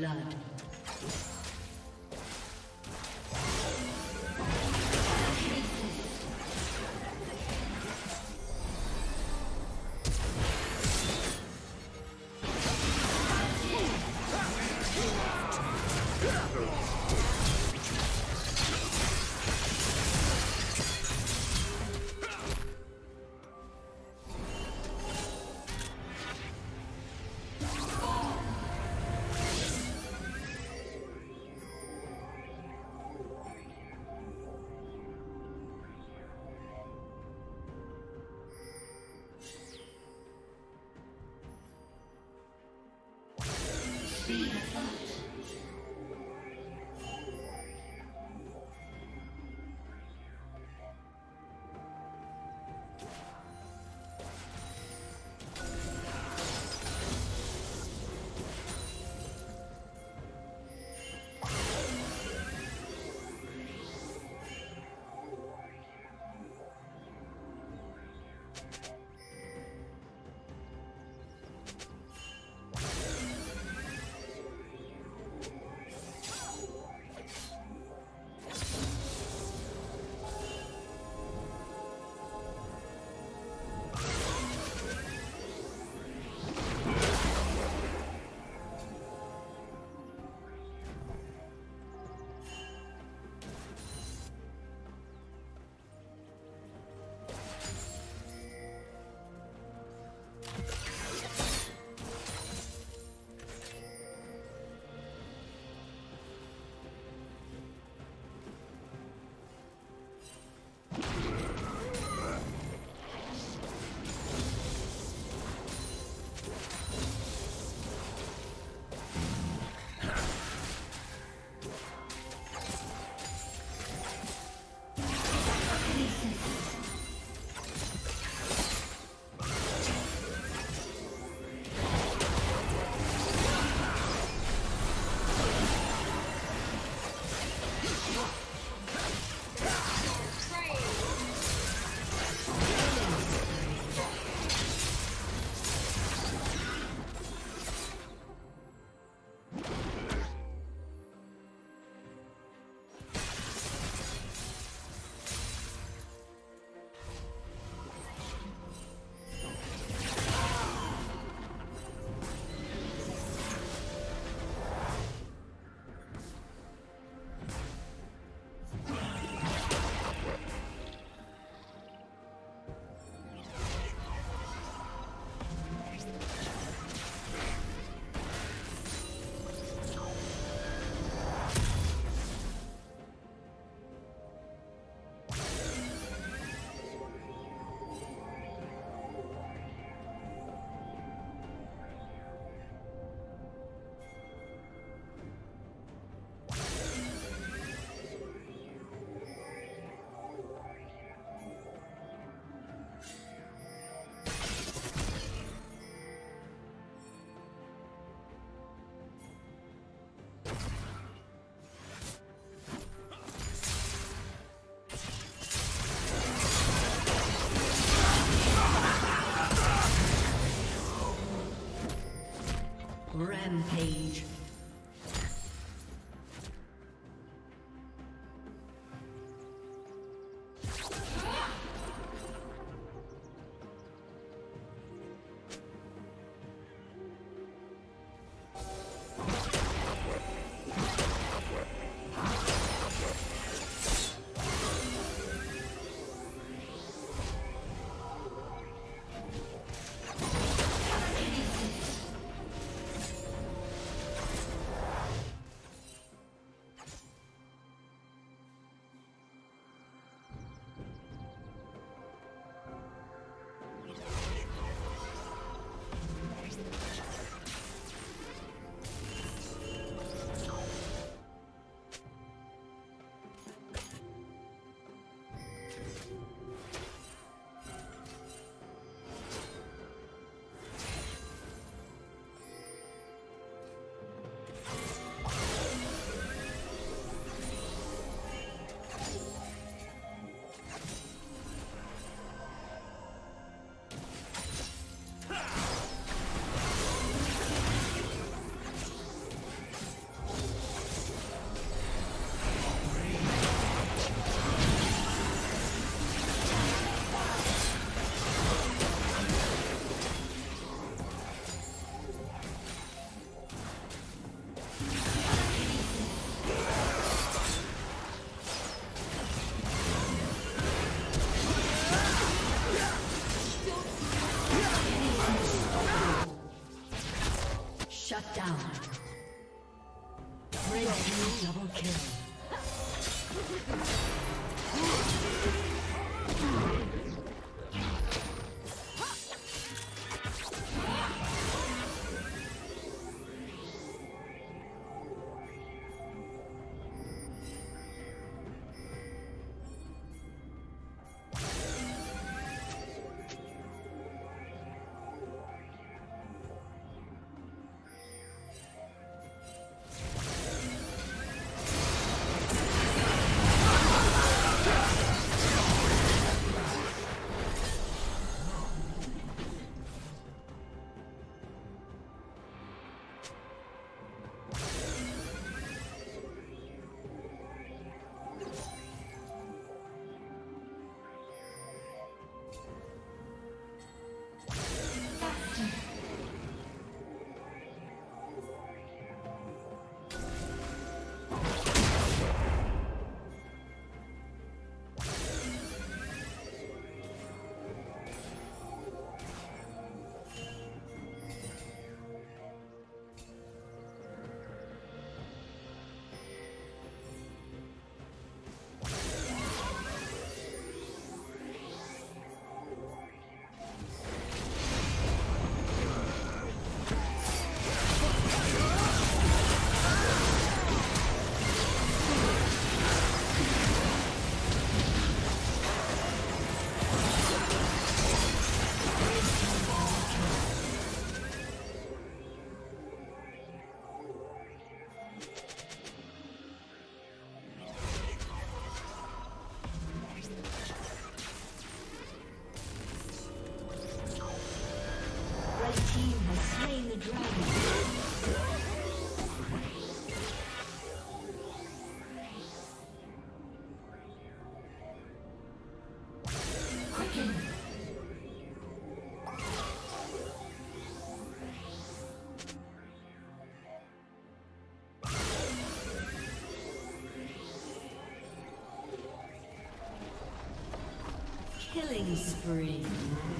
Blood. Rampage. Killing spree.